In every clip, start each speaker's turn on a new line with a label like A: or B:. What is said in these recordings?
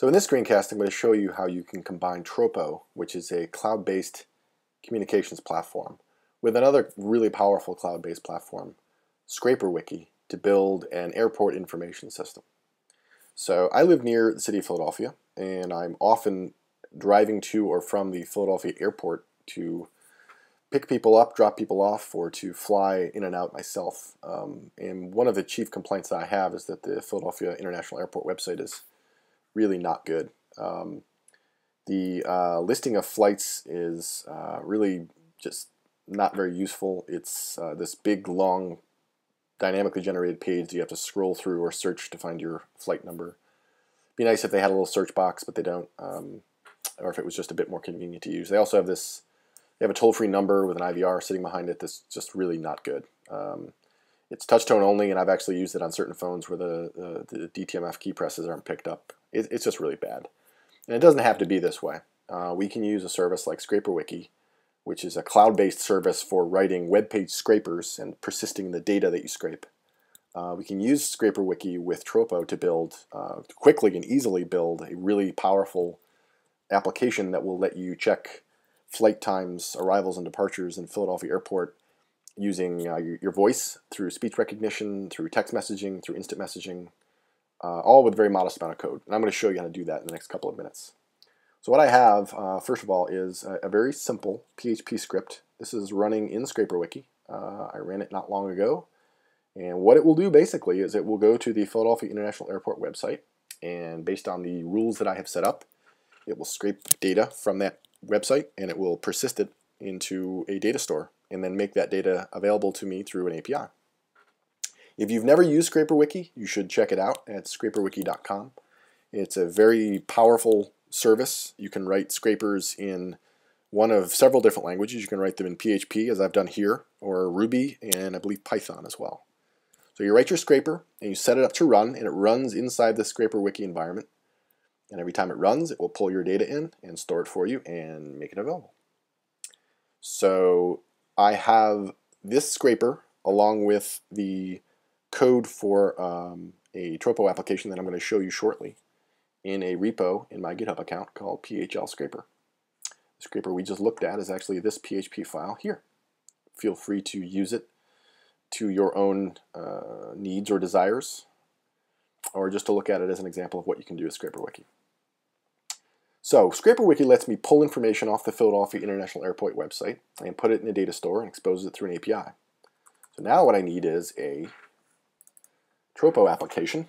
A: So in this screencast, I'm going to show you how you can combine Tropo, which is a cloud-based communications platform, with another really powerful cloud-based platform, ScraperWiki, to build an airport information system. So I live near the city of Philadelphia, and I'm often driving to or from the Philadelphia airport to pick people up, drop people off, or to fly in and out myself. Um, and one of the chief complaints that I have is that the Philadelphia International Airport website is really not good. Um, the uh, listing of flights is uh, really just not very useful. It's uh, this big, long, dynamically generated page that you have to scroll through or search to find your flight number. Be nice if they had a little search box, but they don't. Um, or if it was just a bit more convenient to use. They also have this, they have a toll-free number with an IVR sitting behind it that's just really not good. Um, it's touch tone only, and I've actually used it on certain phones where the, the, the DTMF key presses aren't picked up. It, it's just really bad. And it doesn't have to be this way. Uh, we can use a service like ScraperWiki, which is a cloud-based service for writing web page scrapers and persisting the data that you scrape. Uh, we can use ScraperWiki with Tropo to build, uh, quickly and easily build a really powerful application that will let you check flight times, arrivals, and departures in Philadelphia Airport using uh, your, your, voice through speech recognition, through text messaging, through instant messaging, uh, all with a very modest amount of code. And I'm going to show you how to do that in the next couple of minutes. So what I have, uh, first of all, is a, a, very simple PHP script. This is running in ScraperWiki. Uh, I ran it not long ago. And what it will do basically is it will go to the Philadelphia International Airport website and based on the rules that I have set up, it will scrape data from that website and it will persist it into a data store and then make that data available to me through an API. If you've never used ScraperWiki, you should check it out at scraperwiki.com. It's a very powerful service. You can write scrapers in one of several different languages. You can write them in PHP, as I've done here, or Ruby, and I believe Python as well. So you write your scraper, and you set it up to run, and it runs inside the ScraperWiki environment. And every time it runs, it will pull your data in and store it for you and make it available. So I have this scraper along with the code for um, a Tropo application that I'm going to show you shortly in a repo in my GitHub account called PHL Scraper. The scraper we just looked at is actually this PHP file here. Feel free to use it to your own uh, needs or desires, or just to look at it as an example of what you can do with ScraperWiki. So ScraperWiki lets me pull information off the Philadelphia International Airport website and put it in a data store and expose it through an API. So now what I need is a Tropo application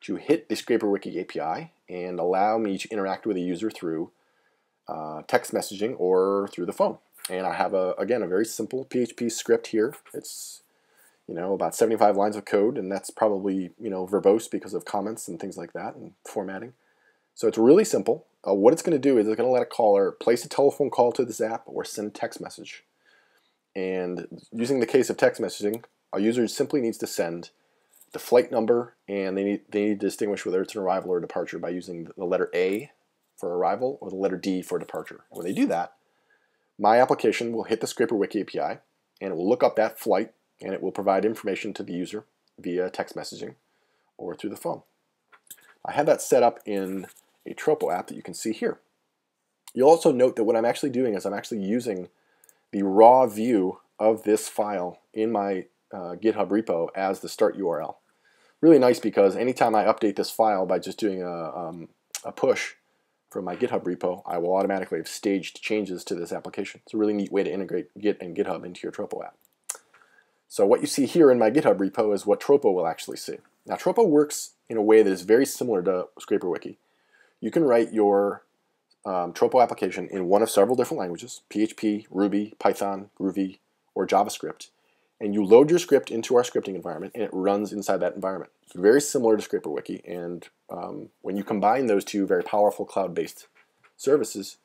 A: to hit the ScraperWiki API and allow me to interact with a user through uh, text messaging or through the phone. And I have, a, again, a very simple PHP script here. It's you know, about 75 lines of code, and that's probably, you know, verbose because of comments and things like that and formatting. So it's really simple. Uh, what it's going to do is it's going to let a caller place a telephone call to this app or send a text message. And using the case of text messaging, a user simply needs to send the flight number and they need, they need to distinguish whether it's an arrival or departure by using the letter A for arrival or the letter D for departure. When they do that, my application will hit the ScraperWiki API and it will look up that flight and it will provide information to the user via text messaging or through the phone. I have that set up in a Tropo app that you can see here. You'll also note that what I'm actually doing is I'm actually using the raw view of this file in my uh, GitHub repo as the start URL. Really nice because anytime I update this file by just doing a, um, a push from my GitHub repo, I will automatically have staged changes to this application. It's a really neat way to integrate Git and GitHub into your Tropo app. So what you see here in my GitHub repo is what Tropo will actually see. Now Tropo works in a way that is very similar to ScraperWiki you can write your um, Tropo application in one of several different languages, PHP, Ruby, Python, Groovy, or JavaScript, and you load your script into our scripting environment and it runs inside that environment. It's very similar to ScraperWiki, and um, when you combine those two very powerful cloud-based services,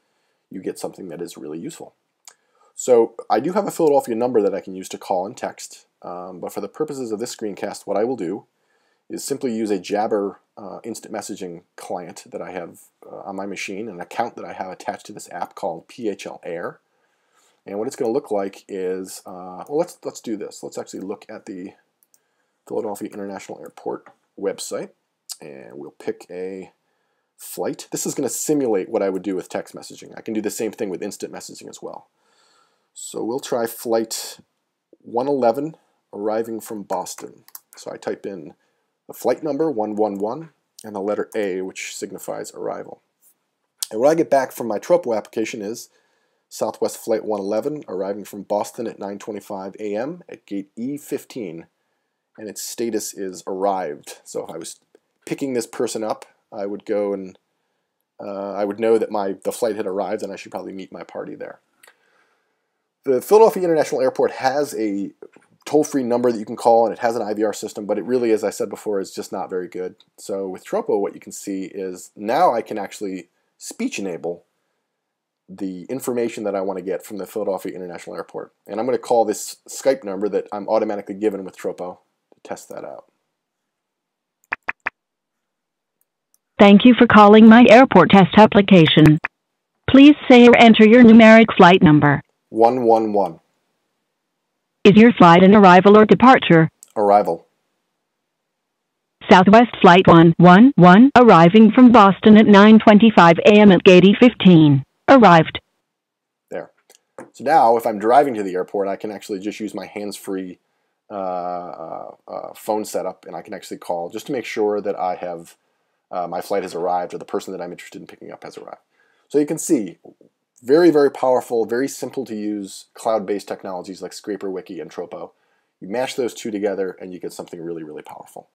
A: you get something that is really useful. So I do have a Philadelphia number that I can use to call and text, um, but for the purposes of this screencast, what I will do is simply use a Jabber uh, instant messaging client that I have uh, on my machine, an account that I have attached to this app called PHL Air. And what it's going to look like is, uh, well, let's let's do this. Let's actually look at the Philadelphia International Airport website, and we'll pick a flight. This is going to simulate what I would do with text messaging. I can do the same thing with instant messaging as well. So we'll try flight 111 arriving from Boston. So I type in the flight number 111 and the letter A, which signifies arrival. And what I get back from my Tropo application is Southwest Flight 111 arriving from Boston at 9.25 a.m. at gate E15 and its status is arrived. So if I was picking this person up, I would go and uh, I would know that my the flight had arrived and I should probably meet my party there. The Philadelphia International Airport has a toll-free number that you can call and it has an IVR system, but it really, as I said before, is just not very good. So with Tropo, what you can see is now I can actually speech enable the information that I want to get from the Philadelphia International Airport. And I'm going to call this Skype number that I'm automatically given with Tropo to test that out.
B: Thank you for calling my airport test application. Please say or enter your numeric flight number.
A: 111.
B: Is your flight an arrival or departure?
A: Arrival.
B: Southwest Flight 111 arriving from Boston at 9:25 a.m. at gate E15. Arrived.
A: There. So now, if I'm driving to the airport, I can actually just use my hands-free uh, uh, uh, phone setup, and I can actually call just to make sure that I have uh, my flight has arrived or the person that I'm interested in picking up has arrived. So you can see, very, very powerful, very simple to use cloud-based technologies like Scraper Wiki and Tropo. You mash those two together and you get something really, really powerful.